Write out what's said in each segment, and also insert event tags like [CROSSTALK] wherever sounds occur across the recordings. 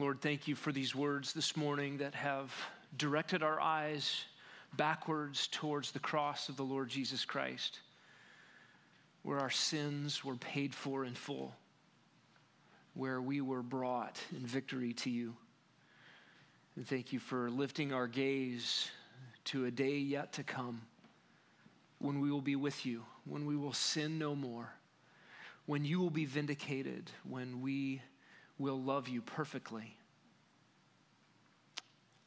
Lord, thank you for these words this morning that have directed our eyes backwards towards the cross of the Lord Jesus Christ, where our sins were paid for in full, where we were brought in victory to you. And thank you for lifting our gaze to a day yet to come when we will be with you, when we will sin no more, when you will be vindicated, when we will love you perfectly.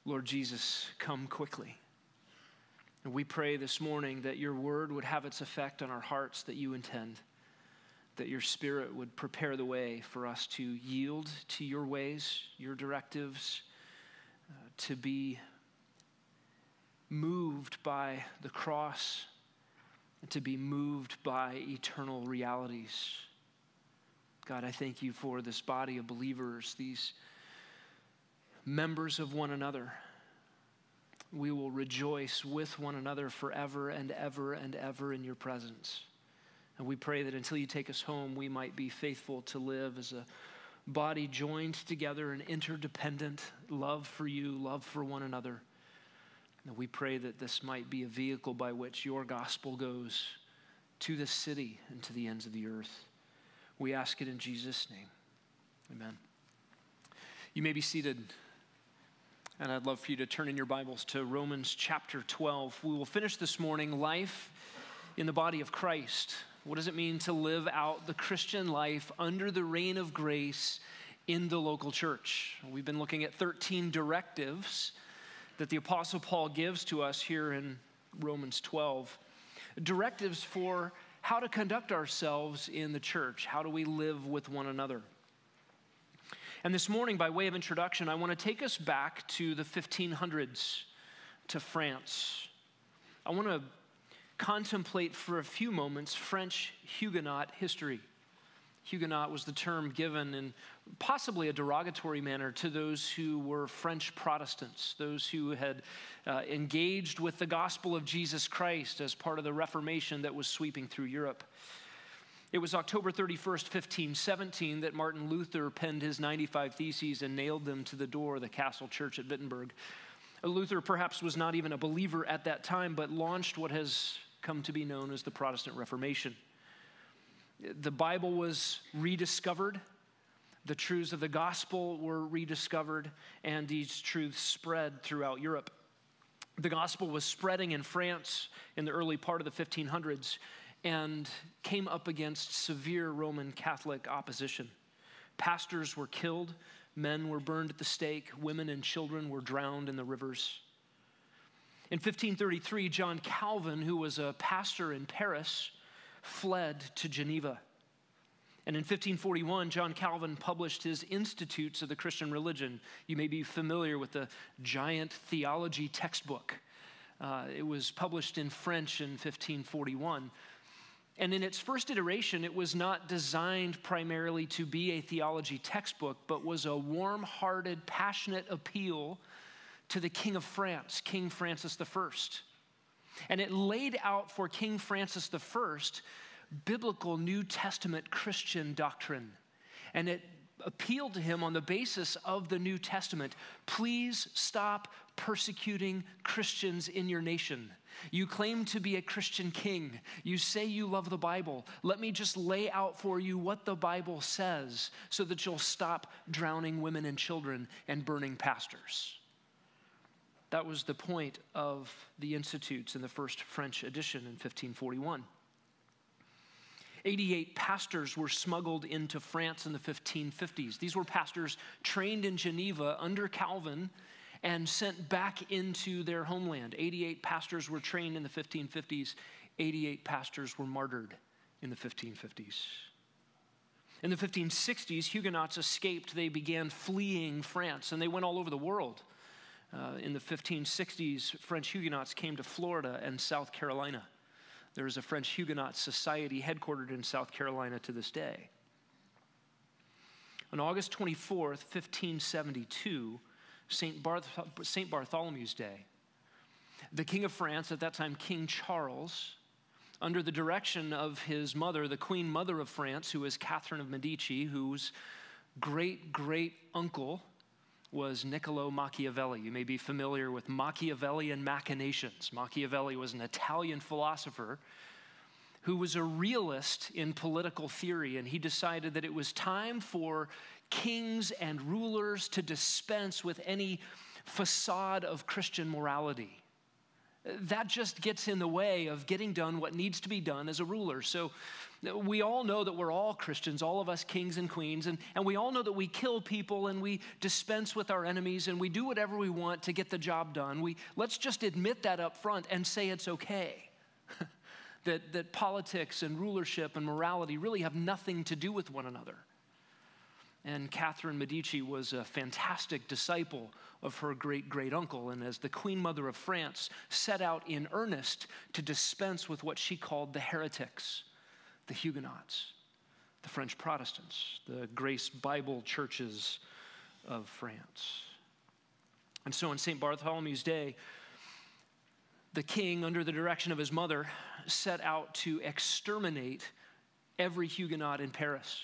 Lord Jesus, come quickly. And we pray this morning that your word would have its effect on our hearts that you intend, that your spirit would prepare the way for us to yield to your ways, your directives, uh, to be moved by the cross, and to be moved by eternal realities. God, I thank you for this body of believers, these members of one another. We will rejoice with one another forever and ever and ever in your presence. And we pray that until you take us home, we might be faithful to live as a body joined together in interdependent love for you, love for one another. And we pray that this might be a vehicle by which your gospel goes to the city and to the ends of the earth. We ask it in Jesus' name. Amen. You may be seated. And I'd love for you to turn in your Bibles to Romans chapter 12. We will finish this morning life in the body of Christ. What does it mean to live out the Christian life under the reign of grace in the local church? We've been looking at 13 directives that the Apostle Paul gives to us here in Romans 12. Directives for how to conduct ourselves in the church. How do we live with one another? And this morning, by way of introduction, I want to take us back to the 1500s, to France. I want to contemplate for a few moments French Huguenot history. Huguenot was the term given in possibly a derogatory manner to those who were French Protestants, those who had uh, engaged with the gospel of Jesus Christ as part of the Reformation that was sweeping through Europe. It was October 31st, 1517, that Martin Luther penned his 95 Theses and nailed them to the door of the castle church at Wittenberg. Luther perhaps was not even a believer at that time, but launched what has come to be known as the Protestant Reformation. The Bible was rediscovered, the truths of the gospel were rediscovered, and these truths spread throughout Europe. The gospel was spreading in France in the early part of the 1500s and came up against severe Roman Catholic opposition. Pastors were killed, men were burned at the stake, women and children were drowned in the rivers. In 1533, John Calvin, who was a pastor in Paris, fled to Geneva. And in 1541, John Calvin published his Institutes of the Christian Religion. You may be familiar with the giant theology textbook. Uh, it was published in French in 1541. And in its first iteration, it was not designed primarily to be a theology textbook, but was a warm hearted, passionate appeal to the King of France, King Francis I. And it laid out for King Francis I biblical New Testament Christian doctrine. And it appealed to him on the basis of the New Testament please stop persecuting Christians in your nation. You claim to be a Christian king. You say you love the Bible. Let me just lay out for you what the Bible says so that you'll stop drowning women and children and burning pastors. That was the point of the Institutes in the first French edition in 1541. 88 pastors were smuggled into France in the 1550s. These were pastors trained in Geneva under Calvin and sent back into their homeland. 88 pastors were trained in the 1550s, 88 pastors were martyred in the 1550s. In the 1560s, Huguenots escaped. They began fleeing France and they went all over the world. Uh, in the 1560s, French Huguenots came to Florida and South Carolina. There is a French Huguenot society headquartered in South Carolina to this day. On August 24th, 1572, St. Barth- Bartholomew's Day, the King of France, at that time King Charles, under the direction of his mother, the Queen Mother of France, who is Catherine of Medici, whose great great uncle was Niccolo Machiavelli. You may be familiar with Machiavellian machinations. Machiavelli was an Italian philosopher who was a realist in political theory, and he decided that it was time for kings and rulers to dispense with any facade of Christian morality. That just gets in the way of getting done what needs to be done as a ruler. So, we all know that we're all Christians, all of us kings and queens, and, and we all know that we kill people and we dispense with our enemies and we do whatever we want to get the job done. We, let's just admit that up front and say it's okay. [LAUGHS] that, that politics and rulership and morality really have nothing to do with one another. And Catherine Medici was a fantastic disciple of her great great uncle, and as the Queen Mother of France, set out in earnest to dispense with what she called the heretics, the Huguenots, the French Protestants, the Grace Bible churches of France. And so on St. Bartholomew's Day, the king, under the direction of his mother, set out to exterminate every Huguenot in Paris.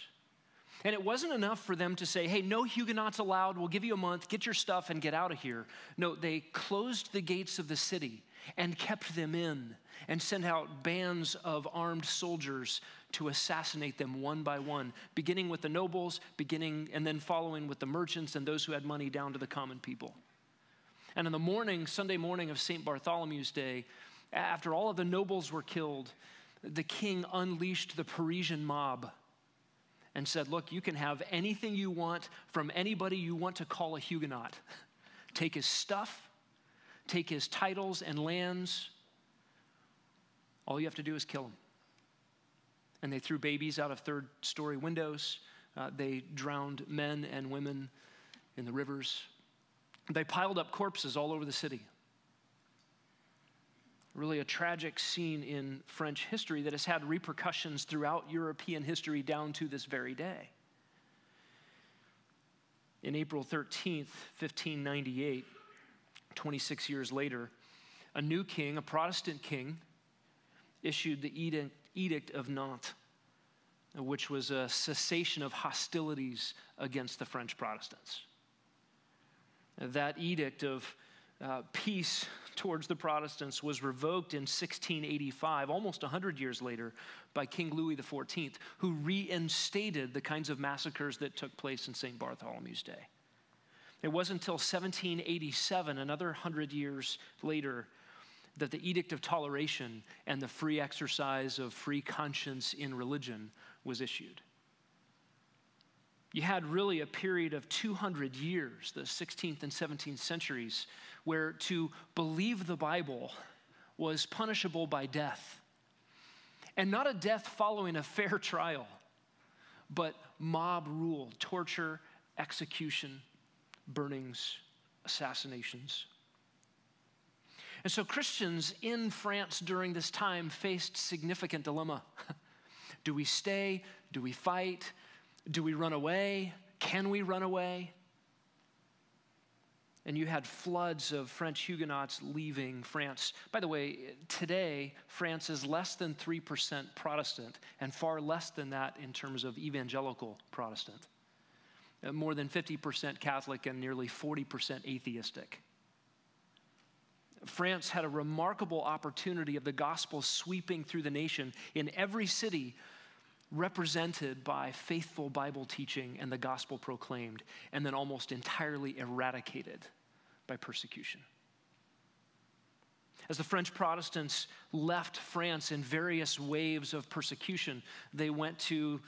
And it wasn't enough for them to say, hey, no Huguenots allowed, we'll give you a month, get your stuff, and get out of here. No, they closed the gates of the city and kept them in and sent out bands of armed soldiers to assassinate them one by one, beginning with the nobles, beginning and then following with the merchants and those who had money down to the common people. And in the morning, Sunday morning of St. Bartholomew's Day, after all of the nobles were killed, the king unleashed the Parisian mob and said, Look, you can have anything you want from anybody you want to call a Huguenot. [LAUGHS] Take his stuff, take his titles and lands. All you have to do is kill him. And they threw babies out of third story windows. Uh, they drowned men and women in the rivers. They piled up corpses all over the city. Really, a tragic scene in French history that has had repercussions throughout European history down to this very day. In April 13th, 1598, 26 years later, a new king, a Protestant king, issued the edict, edict of Nantes, which was a cessation of hostilities against the French Protestants. That edict of uh, peace towards the Protestants was revoked in 1685, almost 100 years later, by King Louis XIV, who reinstated the kinds of massacres that took place in St. Bartholomew's Day. It wasn't until 1787, another 100 years later, that the Edict of Toleration and the free exercise of free conscience in religion was issued. You had really a period of 200 years, the 16th and 17th centuries, where to believe the Bible was punishable by death. And not a death following a fair [LAUGHS] trial, but mob rule, torture, execution, burnings, assassinations. And so Christians in France during this time faced significant dilemma. [LAUGHS] Do we stay? Do we fight? Do we run away? Can we run away? And you had floods of French Huguenots leaving France. By the way, today, France is less than 3% Protestant and far less than that in terms of evangelical Protestant. Uh, more than 50% Catholic and nearly 40% atheistic. France had a remarkable opportunity of the gospel sweeping through the nation in every city represented by faithful Bible teaching and the gospel proclaimed, and then almost entirely eradicated by persecution. As the French Protestants left France in various waves of persecution, they went to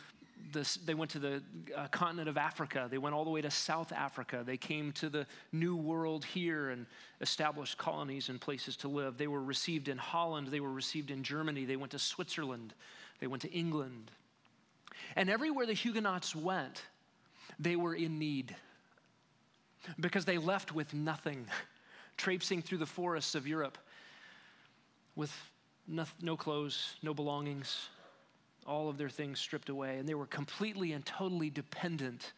the, they went to the uh, continent of Africa. They went all the way to South Africa. They came to the New World here and established colonies and places to live. They were received in Holland. They were received in Germany. They went to Switzerland. They went to England. And everywhere the Huguenots went, they were in need because they left with nothing, traipsing through the forests of Europe with no, no, clothes, no belongings, all of their things stripped away. And they were completely and totally dependent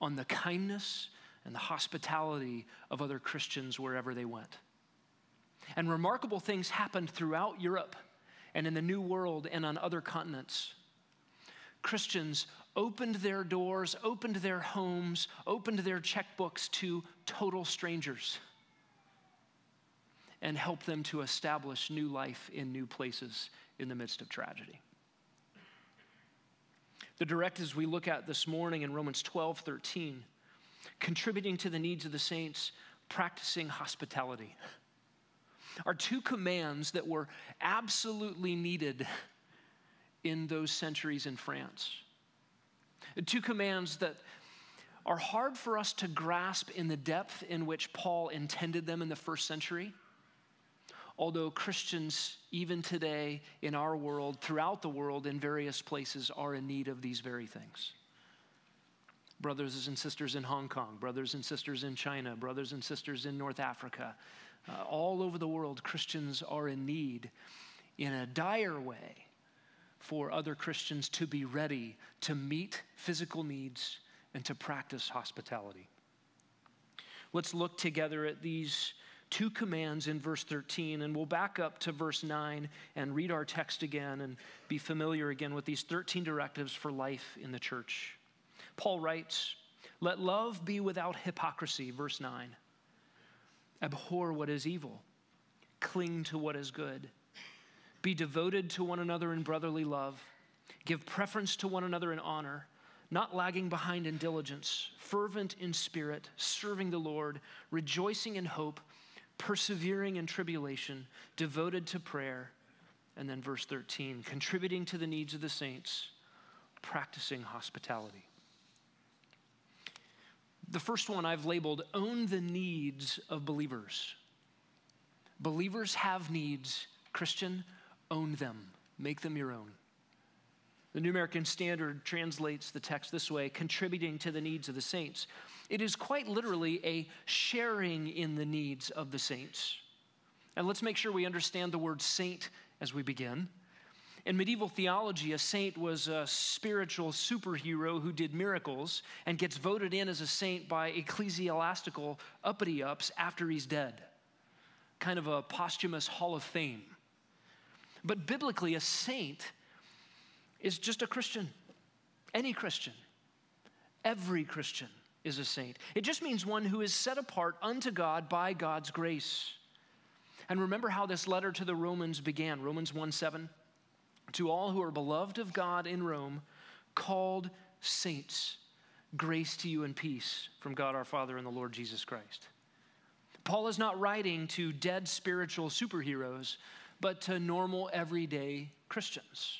on the kindness and the hospitality of other Christians wherever they went. And remarkable things happened throughout Europe and in the New World and on other continents. Christians opened their doors, opened their homes, opened their checkbooks to total strangers and helped them to establish new life in new places in the midst of tragedy. The directives we look at this morning in Romans 12 13, contributing to the needs of the saints, practicing hospitality, are two commands that were absolutely needed in those centuries in France. Two commands that are hard for us to grasp in the depth in which Paul intended them in the first century. Although Christians, even today in our world, throughout the world, in various places, are in need of these very things. Brothers and sisters in Hong Kong, brothers and sisters in China, brothers and sisters in North Africa, uh, all over the world, Christians are in need in a dire way for other Christians to be ready to meet physical needs and to practice hospitality. Let's look together at these two commands in verse 13, and we'll back up to verse 9 and read our text again and be familiar again with these 13 directives for life in the church. Paul writes, Let love be without hypocrisy, verse 9. Abhor what is evil, cling to what is good be devoted to one another in brotherly love. Give preference to one another in honor, not lagging behind in diligence, fervent in spirit, serving the Lord, rejoicing in hope, persevering in tribulation, devoted to prayer. And then verse 13, contributing to the needs of the saints, practicing hospitality. The first one I've labeled own the needs of believers. Believers have needs. Christian, own them, make them your own. The New American Standard translates the text this way contributing to the needs of the saints. It is quite literally a sharing in the needs of the saints. And let's make sure we understand the word saint as we begin. In medieval theology, a saint was a spiritual superhero who did miracles and gets voted in as a saint by ecclesiastical uppity ups after he's dead. Kind of a posthumous hall of fame. But biblically, a saint is just a Christian, any Christian. Every Christian is a saint. It just means one who is set apart unto God by God's grace. And remember how this letter to the Romans began Romans 1 7. To all who are beloved of God in Rome, called saints, grace to you and peace from God our Father and the Lord Jesus Christ. Paul is not writing to dead spiritual superheroes, but to normal, everyday Christians.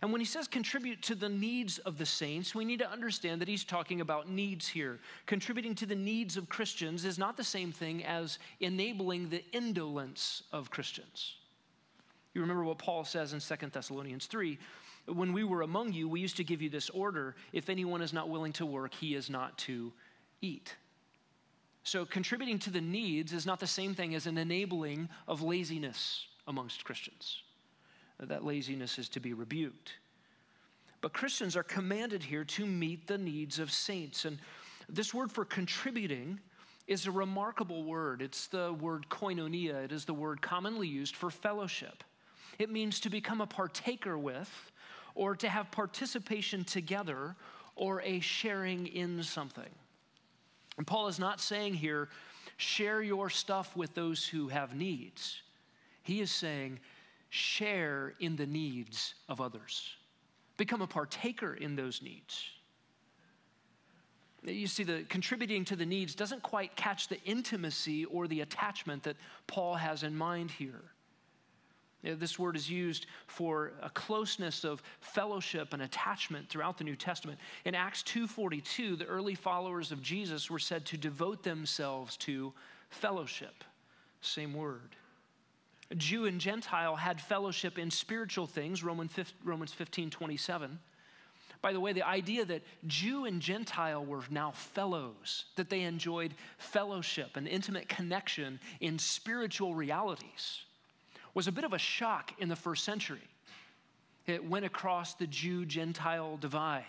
And when he says contribute to the needs of the saints, we need to understand that he's talking about needs here. Contributing to the needs of Christians is not the same thing as enabling the indolence of Christians. You remember what Paul says in 2 Thessalonians 3 when we were among you, we used to give you this order if anyone is not willing to work, he is not to eat. So, contributing to the needs is not the same thing as an enabling of laziness amongst Christians. That laziness is to be rebuked. But Christians are commanded here to meet the needs of saints. And this word for contributing is a remarkable word. It's the word koinonia, it is the word commonly used for fellowship. It means to become a partaker with, or to have participation together, or a sharing in something. And Paul is not saying here, share your stuff with those who have needs. He is saying, share in the needs of others, become a partaker in those needs. You see, the contributing to the needs doesn't quite catch the intimacy or the attachment that Paul has in mind here. Uh, this word is used for a closeness of fellowship and attachment throughout the New Testament. In Acts 2:42, the early followers of Jesus were said to devote themselves to fellowship. Same word. Jew and Gentile had fellowship in spiritual things, Romans 15, 27. By the way, the idea that Jew and Gentile were now fellows, that they enjoyed fellowship and intimate connection in spiritual realities was a bit of a shock in the first century. It went across the Jew Gentile divide.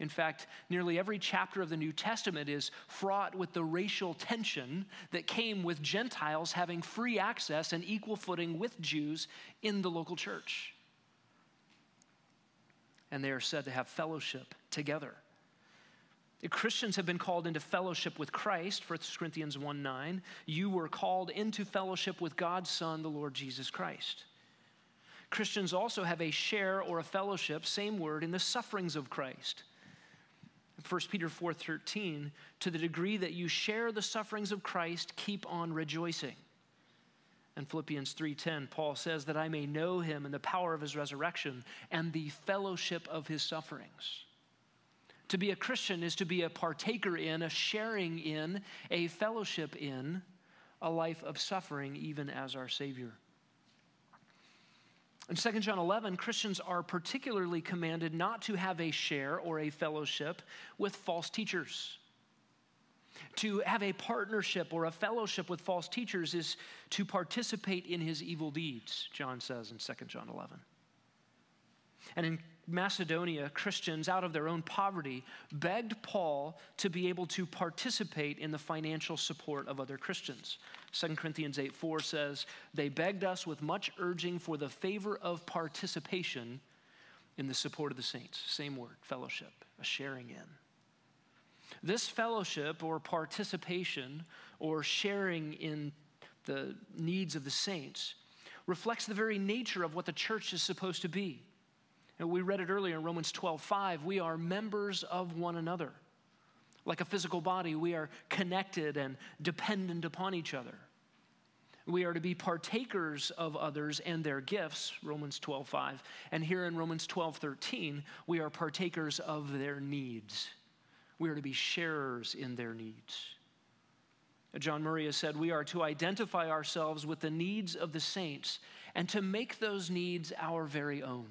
In fact, nearly every chapter of the New Testament is fraught with the racial tension that came with Gentiles having free access and equal footing with Jews in the local church. and they are said to have fellowship together. Christians have been called into fellowship with Christ, 1 Corinthians 1 9. You were called into fellowship with God's Son, the Lord Jesus Christ. Christians also have a share or a fellowship, same word, in the sufferings of Christ. 1 Peter 4:13 to the degree that you share the sufferings of Christ keep on rejoicing. In Philippians 3:10 Paul says that I may know him and the power of his resurrection and the fellowship of his sufferings. To be a Christian is to be a partaker in, a sharing in, a fellowship in a life of suffering even as our savior. In 2 John 11, Christians are particularly commanded not to have a share or a fellowship with false teachers. To have a partnership or a fellowship with false teachers is to participate in his evil deeds, John says in 2 John 11. And in Macedonia, Christians, out of their own poverty, begged Paul to be able to participate in the financial support of other Christians. 2 Corinthians 8 4 says, They begged us with much urging for the favor of participation in the support of the saints. Same word, fellowship, a sharing in. This fellowship or participation or sharing in the needs of the saints reflects the very nature of what the church is supposed to be. We read it earlier in Romans 12 5. We are members of one another. Like a physical body, we are connected and dependent upon each other. We are to be partakers of others and their gifts, Romans 12 5. And here in Romans 12 13, we are partakers of their needs. We are to be sharers in their needs. John Murray has said, We are to identify ourselves with the needs of the saints and to make those needs our very own.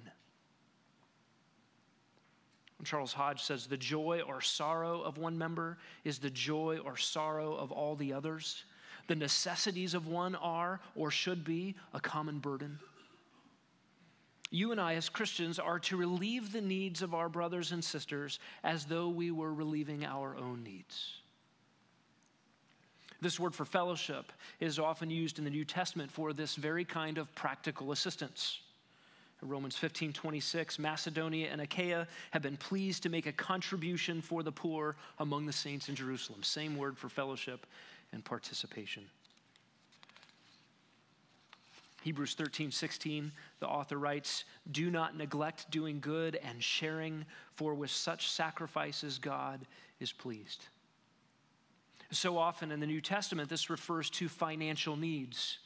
Charles Hodge says the joy or sorrow of one member is the joy or sorrow of all the others. The necessities of one are or should be a common burden. You and I, as Christians, are to relieve the needs of our brothers and sisters as though we were relieving our own needs. This word for fellowship is often used in the New Testament for this very kind of practical assistance. Romans 15, 26, Macedonia and Achaia have been pleased to make a contribution for the poor among the saints in Jerusalem. Same word for fellowship and participation. Hebrews 13, 16, the author writes, Do not neglect doing good and sharing, for with such sacrifices God is pleased. So often in the New Testament, this refers to financial needs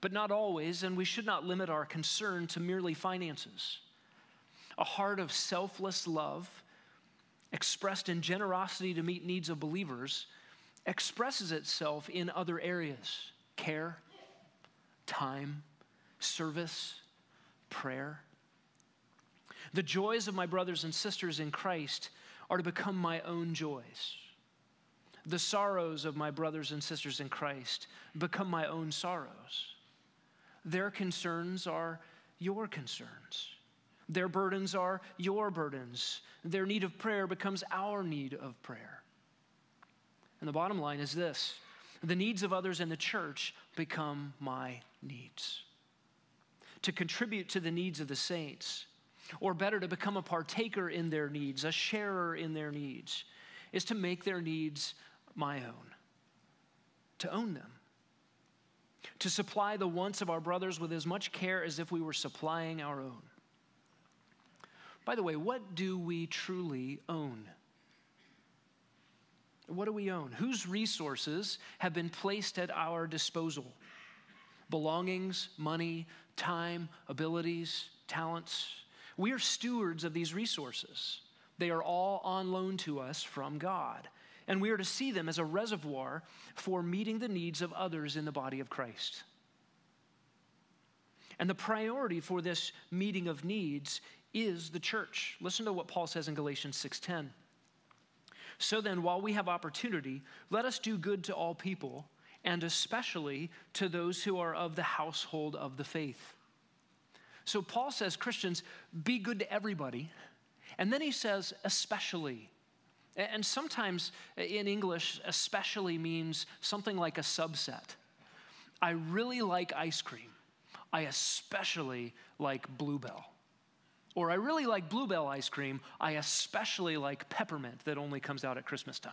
but not always, and we should not limit our concern to merely finances. A heart of selfless love, expressed in generosity to meet needs of believers, expresses itself in other areas care, time, service, prayer. The joys of my brothers and sisters in Christ are to become my own joys. The sorrows of my brothers and sisters in Christ become my own sorrows. Their concerns are your concerns. Their burdens are your burdens. Their need of prayer becomes our need of prayer. And the bottom line is this the needs of others in the church become my needs. To contribute to the needs of the saints, or better, to become a partaker in their needs, a sharer in their needs, is to make their needs my own, to own them to supply the wants of our brothers with as much care as if we were supplying our own. By the way, what do we truly own? What do we own? Whose resources have been placed at our disposal? Belongings, money, time, abilities, talents. We are stewards of these resources. They are all on loan to us from God and we are to see them as a reservoir for meeting the needs of others in the body of Christ. And the priority for this meeting of needs is the church. Listen to what Paul says in Galatians 6:10. So then, while we have opportunity, let us do good to all people, and especially to those who are of the household of the faith. So Paul says, Christians, be good to everybody. And then he says, especially and sometimes uh, in English, especially means something like a subset. I really like ice cream. I especially like Bluebell. Or I really like bluebell ice cream. I especially like peppermint that only comes out at Christmas time.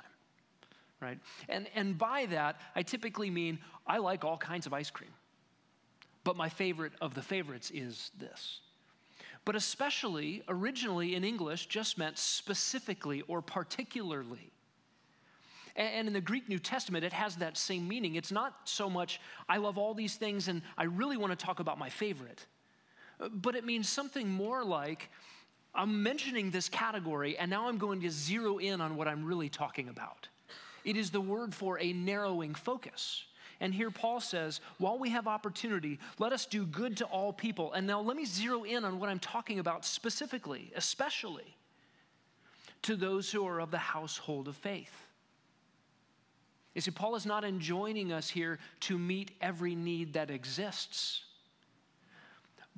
Right? And, and by that, I typically mean I like all kinds of ice cream. But my favorite of the favorites is this. But especially, originally in English, just meant specifically or particularly. And in the Greek New Testament, it has that same meaning. It's not so much, I love all these things and I really want to talk about my favorite, but it means something more like, I'm mentioning this category and now I'm going to zero in on what I'm really talking about. It is the word for a narrowing focus. And here Paul says, while we have opportunity, let us do good to all people. And now let me zero in on what I'm talking about specifically, especially to those who are of the household of faith. You see, Paul is not enjoining us here to meet every need that exists,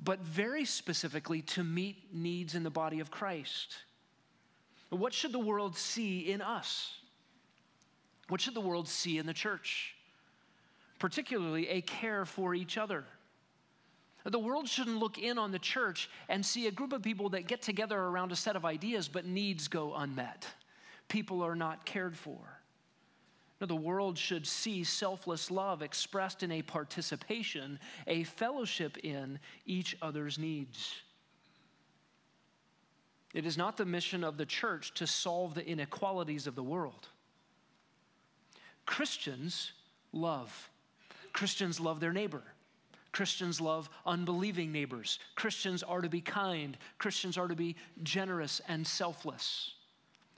but very specifically to meet needs in the body of Christ. What should the world see in us? What should the world see in the church? Particularly a care for each other. The world shouldn't look in on the church and see a group of people that get together around a set of ideas, but needs go unmet. People are not cared for. No, the world should see selfless love expressed in a participation, a fellowship in each other's needs. It is not the mission of the church to solve the inequalities of the world. Christians love. Christians love their neighbor. Christians love unbelieving neighbors. Christians are to be kind. Christians are to be generous and selfless.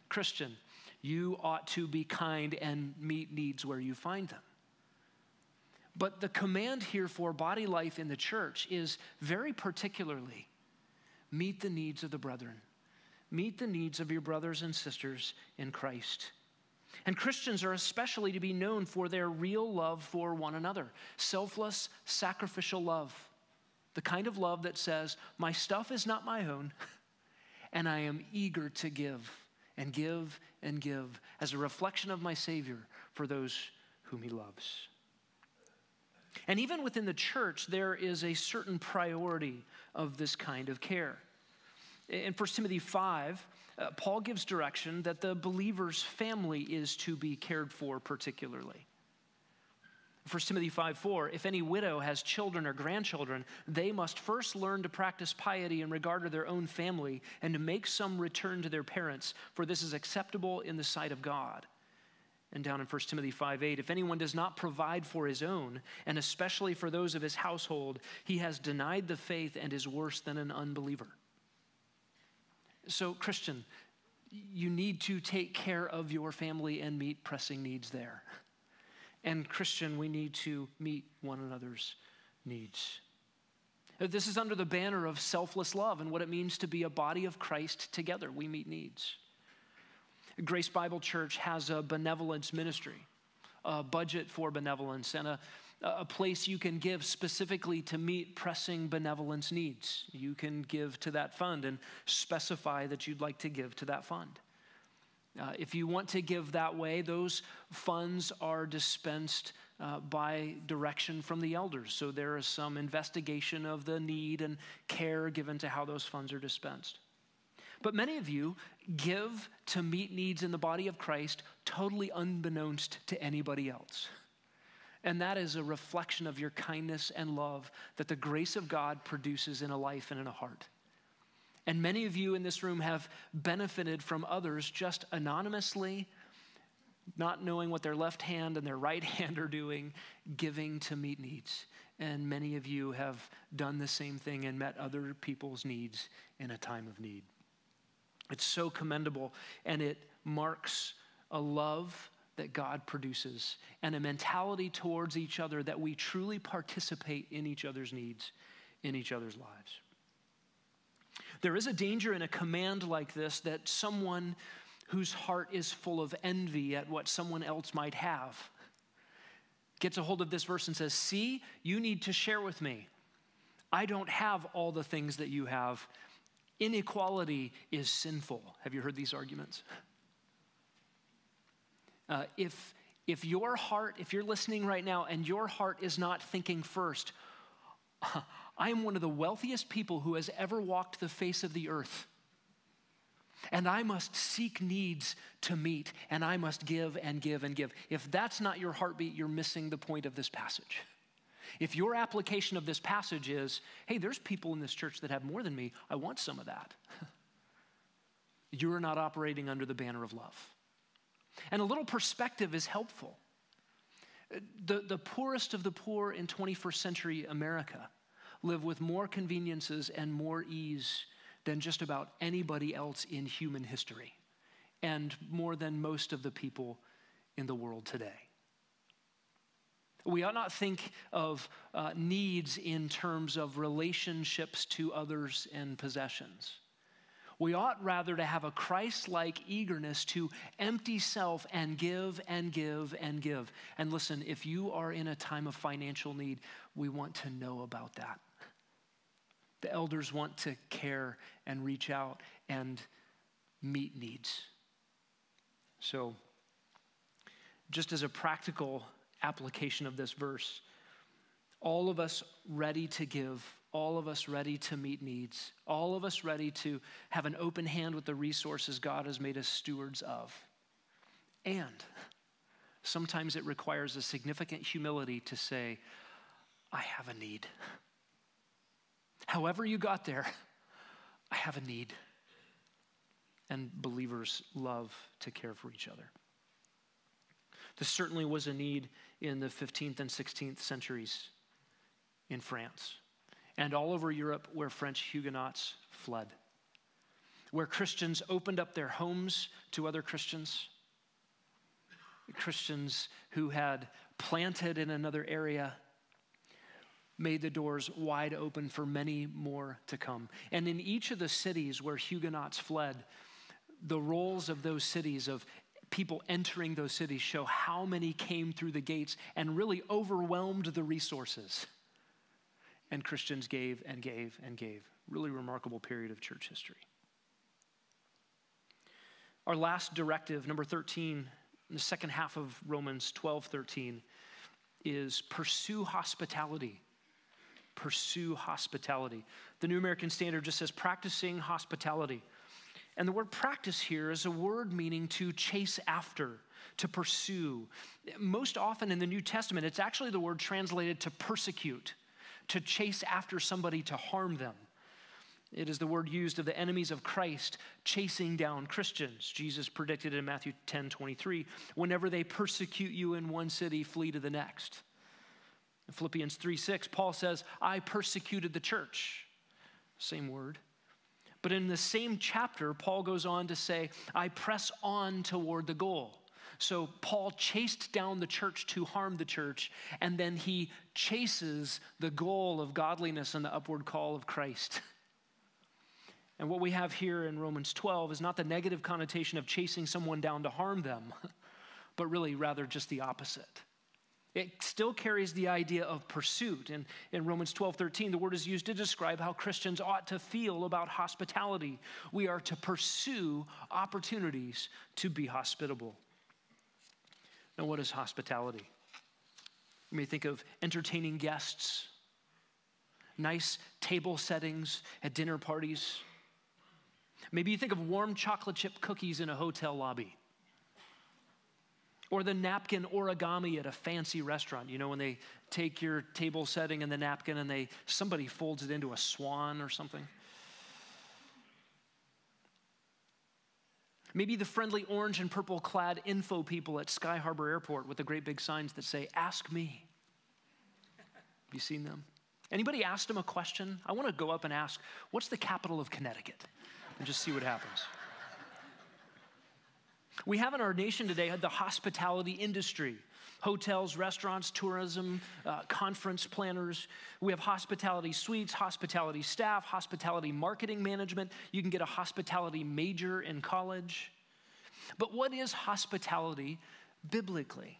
Christian, you ought to be kind and meet needs where you find them. But the command here for body life in the church is very particularly meet the needs of the brethren, meet the needs of your brothers and sisters in Christ. And Christians are especially to be known for their real love for one another selfless, sacrificial love. The kind of love that says, My stuff is not my own, [LAUGHS] and I am eager to give and give and give as a reflection of my Savior for those whom He loves. And even within the church, there is a certain priority of this kind of care. In 1 Timothy 5, uh, Paul gives direction that the believer's family is to be cared for particularly. 1 Timothy 5 4, if any widow has children or grandchildren, they must first learn to practice piety in regard to their own family and to make some return to their parents, for this is acceptable in the sight of God. And down in 1 Timothy 5 8, if anyone does not provide for his own, and especially for those of his household, he has denied the faith and is worse than an unbeliever. So, Christian, you need to take care of your family and meet pressing needs there. And, Christian, we need to meet one another's needs. This is under the banner of selfless love and what it means to be a body of Christ together. We meet needs. Grace Bible Church has a benevolence ministry, a budget for benevolence, and a, a place you can give specifically to meet pressing benevolence needs. You can give to that fund and specify that you'd like to give to that fund. Uh, if you want to give that way, those funds are dispensed uh, by direction from the elders. So there is some investigation of the need and care given to how those funds are dispensed. But many of you give to meet needs in the body of Christ totally unbeknownst to anybody else. And that is a reflection of your kindness and love that the grace of God produces in a life and in a heart. And many of you in this room have benefited from others just anonymously, not knowing what their left hand and their right [LAUGHS] hand are doing, giving to meet needs. And many of you have done the same thing and met other people's needs in a time of need. It's so commendable, and it marks a love that God produces and a mentality towards each other that we truly participate in each other's needs, in each other's lives. There is a danger in a command like this that someone whose heart is full of envy at what someone else might have gets a hold of this verse and says, See, you need to share with me. I don't have all the things that you have. Inequality is sinful. Have you heard these arguments? Uh, if, if your heart, if you're listening right now and your heart is not thinking first, [LAUGHS] I am one of the wealthiest people who has ever walked the face of the earth. And I must seek needs to meet, and I must give and give and give. If that's not your heartbeat, you're missing the point of this passage. If your application of this passage is, hey, there's people in this church that have more than me, I want some of that, [LAUGHS] you're not operating under the banner of love. And a little perspective is helpful. The, the poorest of the poor in 21st century America live with more conveniences and more ease than just about anybody else in human history, and more than most of the people in the world today. We ought not think of uh, needs in terms of relationships to others and possessions. We ought rather to have a Christ like eagerness to empty self and give and give and give. And listen, if you are in a time of financial need, we want to know about that. The elders want to care and reach out and meet needs. So, just as a practical application of this verse, all of us ready to give, all of us ready to meet needs, all of us ready to have an open hand with the resources God has made us stewards of. And sometimes it requires a significant humility to say, I have a need. However, you got there, I have a need. And believers love to care for each other. This certainly was a need in the 15th and 16th centuries in France and all over Europe where French Huguenots fled, where Christians opened up their homes to other Christians, Christians who had planted in another area made the doors wide open for many more to come. And in each of the cities where Huguenots fled, the roles of those cities, of people entering those cities, show how many came through the gates and really overwhelmed the resources. And Christians gave and gave and gave. Really remarkable period of church history. Our last directive, number 13, in the second half of Romans 12 13, is pursue hospitality pursue hospitality. The New American Standard just says practicing hospitality. And the word practice here is a word meaning to chase after, to pursue. Most often in the New Testament, it's actually the word translated to persecute, to chase after somebody to harm them. It is the word used of the enemies of Christ chasing down Christians. Jesus predicted in Matthew 10 23, whenever they persecute you in one city, flee to the next. In Philippians 3 6, Paul says, I persecuted the church. Same word. But in the same chapter, Paul goes on to say, I press on toward the goal. So Paul chased down the church to harm the church, and then he chases the goal of godliness and the upward call of Christ. [LAUGHS] And what we have here in Romans 12 is not the negative connotation of chasing someone down to harm them, [LAUGHS] but really rather just the opposite. It still carries the idea of pursuit. And in Romans 12, 13, the word is used to describe how Christians ought to feel about hospitality. We are to pursue opportunities to be hospitable. Now, what is hospitality? You may think of entertaining guests, nice table settings at dinner parties. Maybe you think of warm chocolate chip cookies in a hotel lobby or the napkin origami at a fancy restaurant. You know, when they take your table setting and the napkin and they somebody folds it into a swan or something. Maybe the friendly orange and purple clad info people at Sky Harbor Airport with the great big signs that say, Ask me. Have you seen them? Anybody asked them a question? I want to go up and ask, What's the capital of Connecticut? And just see what happens. We have in our nation today the hospitality industry hotels, restaurants, tourism, uh, conference planners. We have hospitality suites, hospitality staff, hospitality marketing management. You can get a hospitality major in college. But what is hospitality biblically?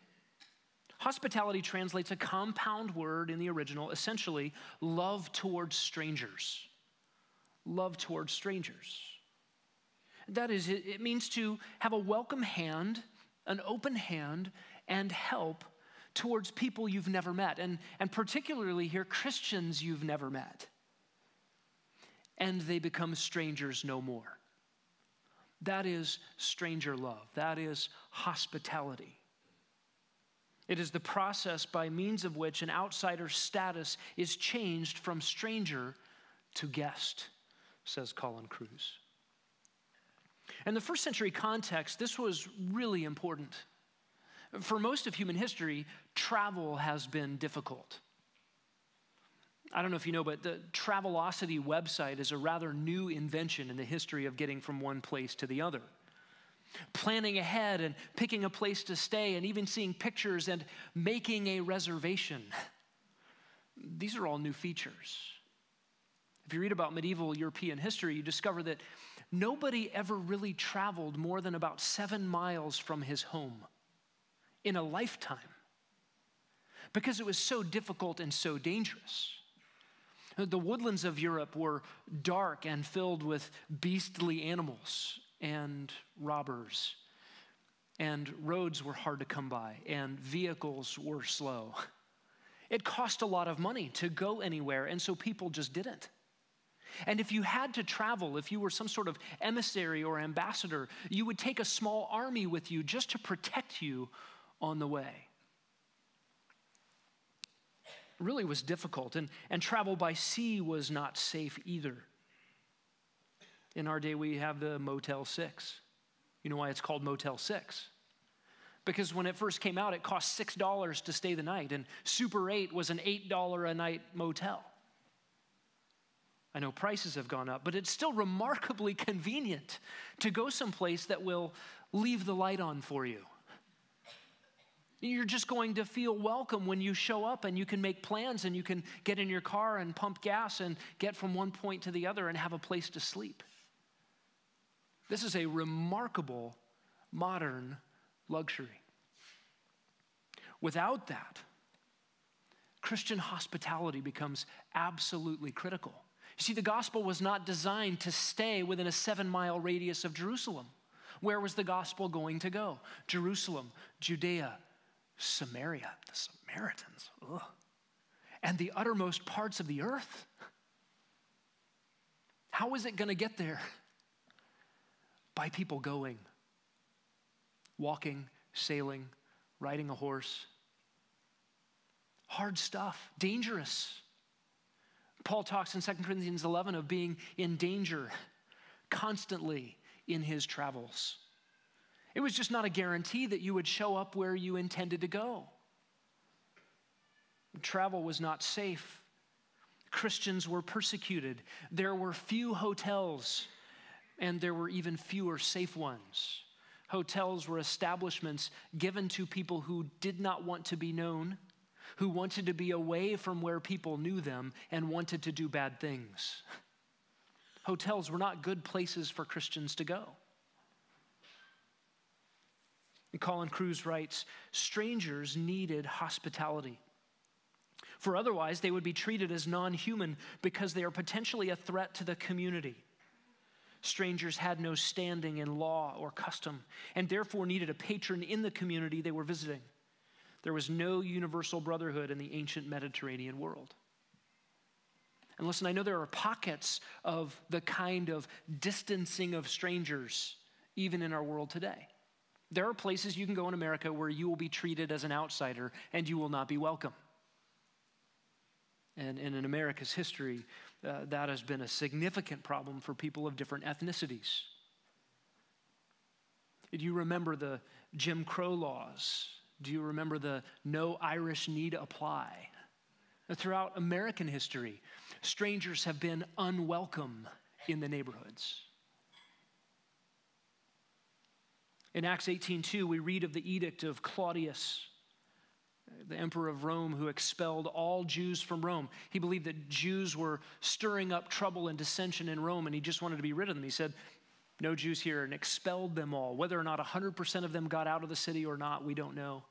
Hospitality translates a compound word in the original, essentially, love towards strangers. Love towards strangers. That is, it means to have a welcome hand, an open hand, and help towards people you've never met, and, and particularly here, Christians you've never met. And they become strangers no more. That is stranger love, that is hospitality. It is the process by means of which an outsider's status is changed from stranger to guest, says Colin Kruse. In the first century context, this was really important. For most of human history, travel has been difficult. I don't know if you know, but the Travelocity website is a rather new invention in the history of getting from one place to the other. Planning ahead and picking a place to stay, and even seeing pictures and making a reservation. These are all new features. If you read about medieval European history, you discover that nobody ever really traveled more than about seven miles from his home in a lifetime because it was so difficult and so dangerous. The woodlands of Europe were dark and filled with beastly animals and robbers, and roads were hard to come by, and vehicles were slow. It cost a lot of money to go anywhere, and so people just didn't. And if you had to travel, if you were some sort of emissary or ambassador, you would take a small army with you just to protect you on the way. It really was difficult, and, and travel by sea was not safe either. In our day, we have the Motel 6. You know why it's called Motel 6? Because when it first came out, it cost $6 to stay the night, and Super 8 was an $8 a night motel. I know prices have gone up, but it's still remarkably convenient to go someplace that will leave the light on for you. You're just going to feel welcome when you show up and you can make plans and you can get in your car and pump gas and get from one point to the other and have a place to sleep. This is a remarkable modern luxury. Without that, Christian hospitality becomes absolutely critical. You see, the gospel was not designed to stay within a seven mile radius of Jerusalem. Where was the gospel going to go? Jerusalem, Judea, Samaria, the Samaritans, ugh, and the uttermost parts of the earth. How is it going to get there? By people going, walking, sailing, riding a horse. Hard stuff, dangerous. Paul talks in 2 Corinthians 11 of being in danger constantly in his travels. It was just not a guarantee that you would show up where you intended to go. Travel was not safe. Christians were persecuted. There were few hotels, and there were even fewer safe ones. Hotels were establishments given to people who did not want to be known who wanted to be away from where people knew them and wanted to do bad things. Hotels were not good places for Christians to go. And Colin Kruse writes strangers needed hospitality. For otherwise, they would be treated as non human because they are potentially a threat to the community. Strangers had no standing in law or custom and therefore needed a patron in the community they were visiting. There was no universal brotherhood in the ancient Mediterranean world. And listen, I know there are pockets of the kind of distancing of strangers even in our world today. There are places you can go in America where you will be treated as an outsider and you will not be welcome. And, and in America's history, uh, that has been a significant problem for people of different ethnicities. Do you remember the Jim Crow laws do you remember the no Irish need apply? Throughout American history, strangers have been unwelcome in the neighborhoods. In Acts 18:2, we read of the edict of Claudius, the emperor of Rome, who expelled all Jews from Rome. He believed that Jews were stirring up trouble and dissension in Rome, and he just wanted to be rid of them. He said, No Jews here, and expelled them all. Whether or not 100% of them got out of the city or not, we don't know.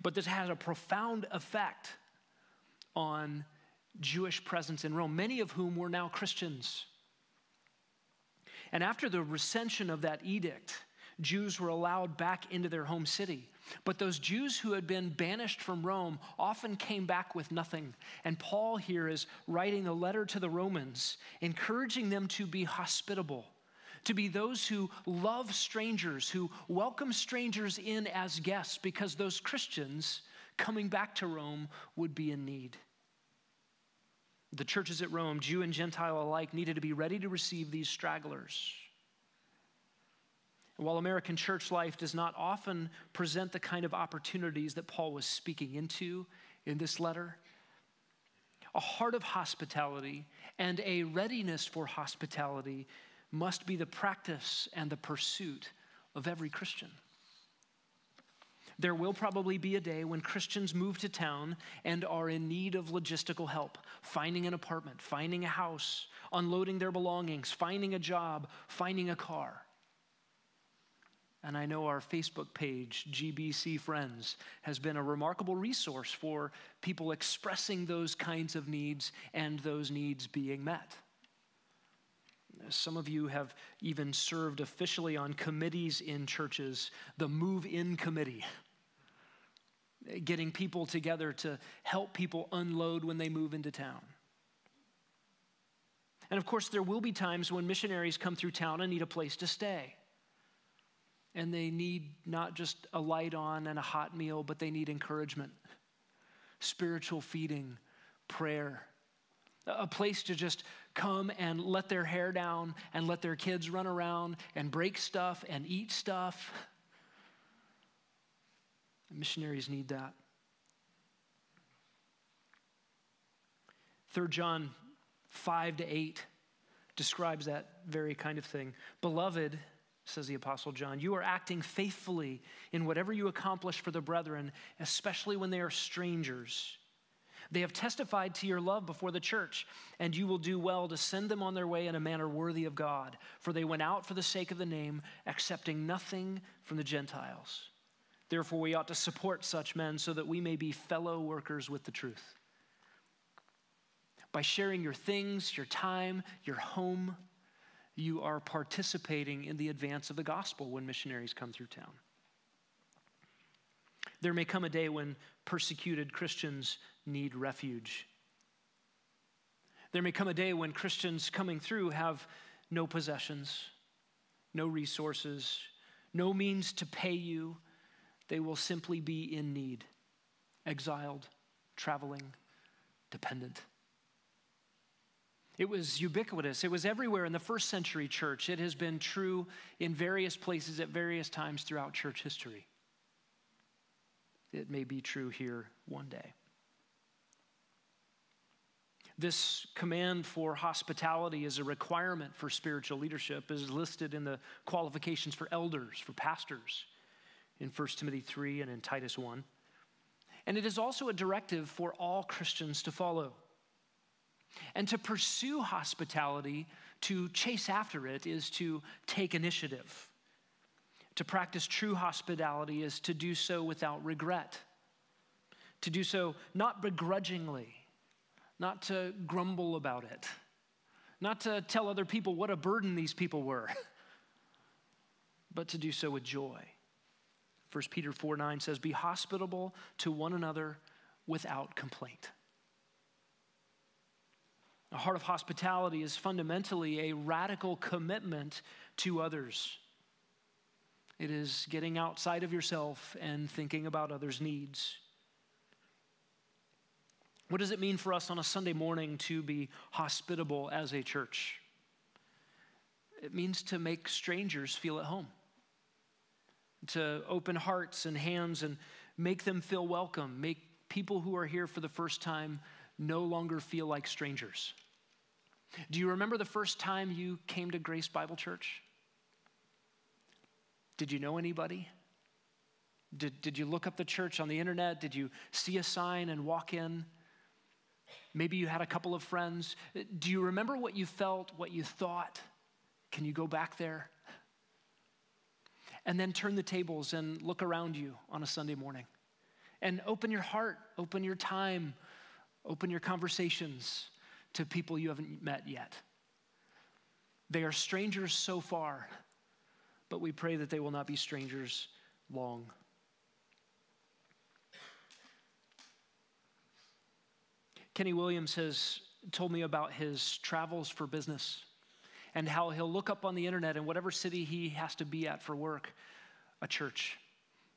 But this had a profound effect on Jewish presence in Rome, many of whom were now Christians. And after the recension of that edict, Jews were allowed back into their home city. But those Jews who had been banished from Rome often came back with nothing. And Paul here is writing a letter to the Romans, encouraging them to be hospitable, to be those who love strangers, who welcome strangers in as guests, because those Christians coming back to Rome would be in need. The churches at Rome, Jew and Gentile alike, needed to be ready to receive these stragglers. While American church life does not often present the kind of opportunities that Paul was speaking into in this letter, a heart of hospitality and a readiness for hospitality must be the practice and the pursuit of every Christian. There will probably be a day when Christians move to town and are in need of logistical help, finding an apartment, finding a house, unloading their belongings, finding a job, finding a car. And I know our Facebook page, GBC Friends, has been a remarkable resource for people expressing those kinds of needs and those needs being met. Some of you have even served officially on committees in churches, the Move In Committee, getting people together to help people unload when they move into town. And of course, there will be times when missionaries come through town and need a place to stay and they need not just a light on and a hot meal, but they need encouragement, spiritual feeding, prayer, a place to just come and let their hair down and let their kids run around and break stuff and eat stuff. Missionaries need that. 3 John 5 to 8 describes that very kind of thing. Beloved, says the Apostle John. You are acting faithfully in whatever you accomplish for the brethren, especially when they are strangers. They have testified to your love before the church, and you will do well to send them on their way in a manner worthy of God, for they went out for the sake of the name, accepting nothing from the Gentiles. Therefore, we ought to support such men so that we may be fellow workers with the truth. By sharing your things, your time, your home, you are participating in the advance of the gospel when missionaries come through town. There may come a day when persecuted Christians need refuge. There may come a day when Christians coming through have no possessions, no resources, no means to pay you. They will simply be in need, exiled, traveling, dependent. It was ubiquitous. It was everywhere in the first century church. It has been true in various places at various times throughout church history. It may be true here one day. This command for hospitality is a requirement for spiritual leadership, is listed in the qualifications for elders, for pastors, in 1 Timothy 3 and in Titus 1. And it is also a directive for all Christians to follow. And to pursue hospitality, to chase after it, is to take initiative. To practice true hospitality is to do so without regret, to do so not begrudgingly, not to grumble about it, not to tell other people what a burden these people were, [LAUGHS] but to do so with joy. 1 Peter 4 9 says, Be hospitable to one another without complaint. A heart of hospitality is fundamentally a radical commitment to others. It is getting outside of yourself and thinking about others' needs. What does it mean for us on a Sunday morning to be hospitable as a church? It means to make strangers feel at home, to open hearts and hands and make them feel welcome, make people who are here for the first time no longer feel like strangers. Do you remember the first time you came to Grace Bible Church? Did you know anybody? Did, did you look up the church on the internet? Did you see a sign and walk in? Maybe you had a couple of friends. Do you remember what you felt, what you thought? Can you go back there? And then turn the tables and look around you on a Sunday morning. And open your heart, open your time, open your conversations to people you haven't met yet. They are strangers so far, but we pray that they will not be strangers long. Kenny Williams has told me about his travels for business and how he'll look up on the internet in whatever city he has to be at for work, a church.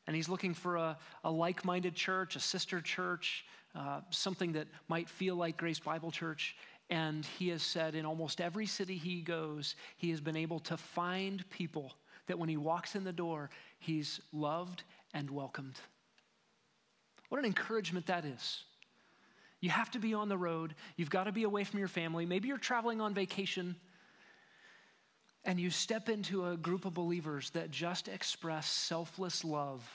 And he's looking for a, a like minded church, a sister church, uh, something that might feel like Grace Bible Church. And he has said in almost every city he goes, he has been able to find people that when he walks in the door, he's loved and welcomed. What an encouragement that is. You have to be on the road. You've got to be away from your family. Maybe you're traveling on vacation and you step into a group of believers that just express selfless love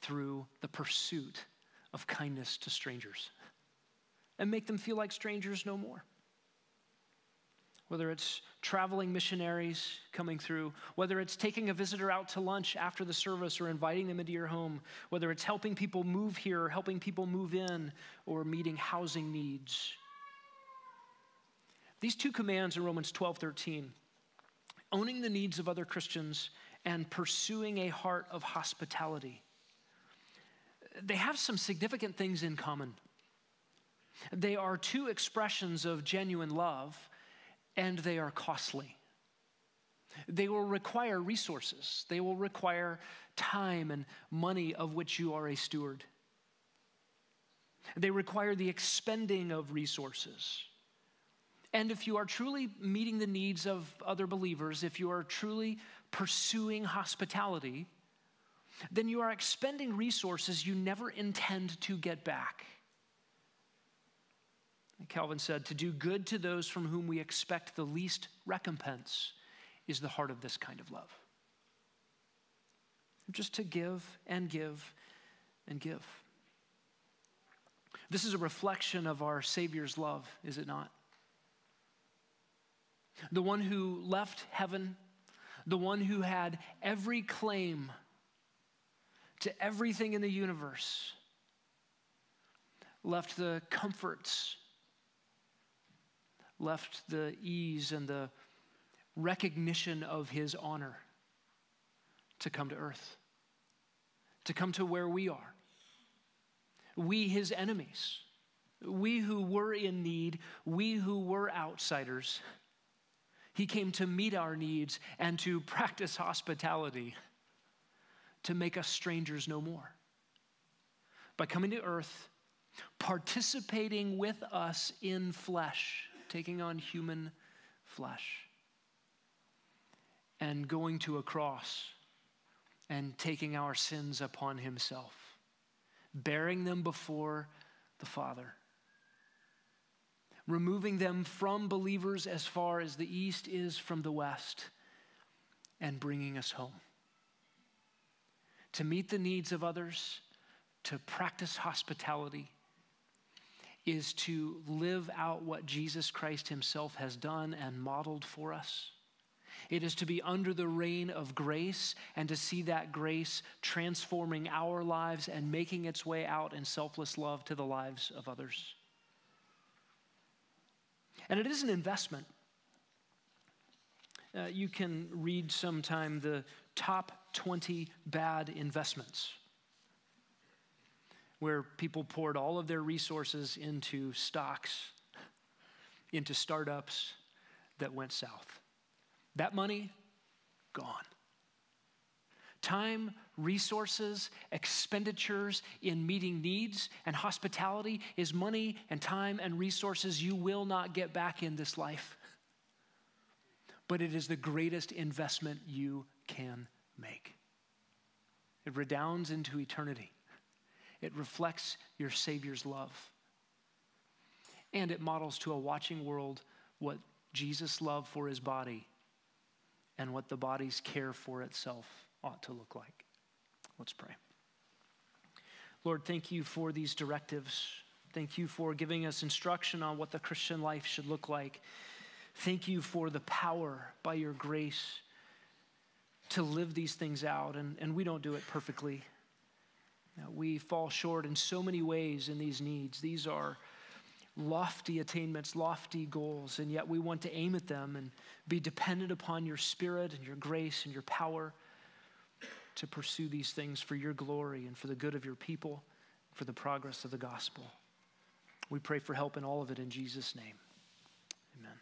through the pursuit of kindness to strangers and make them feel like strangers no more whether it's traveling missionaries coming through, whether it's taking a visitor out to lunch after the service or inviting them into your home, whether it's helping people move here, or helping people move in, or meeting housing needs. These two commands in Romans 12 13, owning the needs of other Christians and pursuing a heart of hospitality, they have some significant things in common. They are two expressions of genuine love and they are costly. They will require resources, they will require time and money of which you are a steward. They require the expending of resources. And if you are truly meeting the needs of other believers, if you are truly pursuing hospitality, then you are expending resources you never intend to get back. Calvin said, To do good to those from whom we expect the least recompense is the heart of this kind of love. Just to give and give and give. This is a reflection of our Savior's love, is it not? The one who left heaven, the one who had every claim to everything in the universe, left the comforts left the ease and the recognition of his honor to come to earth, to come to where we are. We, his enemies, we who were in need, we who were outsiders, he came to meet our needs and to practice hospitality, to make us strangers no more. By coming to earth, participating with us in flesh, taking on human flesh and going to a cross and taking our sins upon himself, bearing them before the Father, removing them from believers as far as the east is from the west, and bringing us home. To meet the needs of others, to practice hospitality, is to live out what Jesus Christ Himself has done and modeled for us. It is to be under the reign of grace and to see that grace transforming our lives and making its way out in selfless love to the lives of others. And it is an investment. Uh, you can read sometime the top 20 bad investments where people poured all of their resources into stocks, into startups that went south. That money, gone. Time, resources, expenditures in meeting needs and hospitality is money and time and resources you will not get back in this life. But it is the greatest investment you can make. It redounds into eternity. It reflects your Savior's love. And it models to a watching world what Jesus' love for his body and what the body's care for itself ought to look like. Let's pray. Lord, thank you for these directives. Thank you for giving us instruction on what the Christian life should look like. Thank you for the power by your grace to live these things out. And, and we don't do it perfectly. We fall short in so many ways in these needs. These are lofty attainments, lofty goals, and yet we want to aim at them and be dependent upon your spirit and your grace and your power to pursue these things for your glory and for the good of your people, for the progress of the gospel. We pray for help in all of it in Jesus' name. Amen.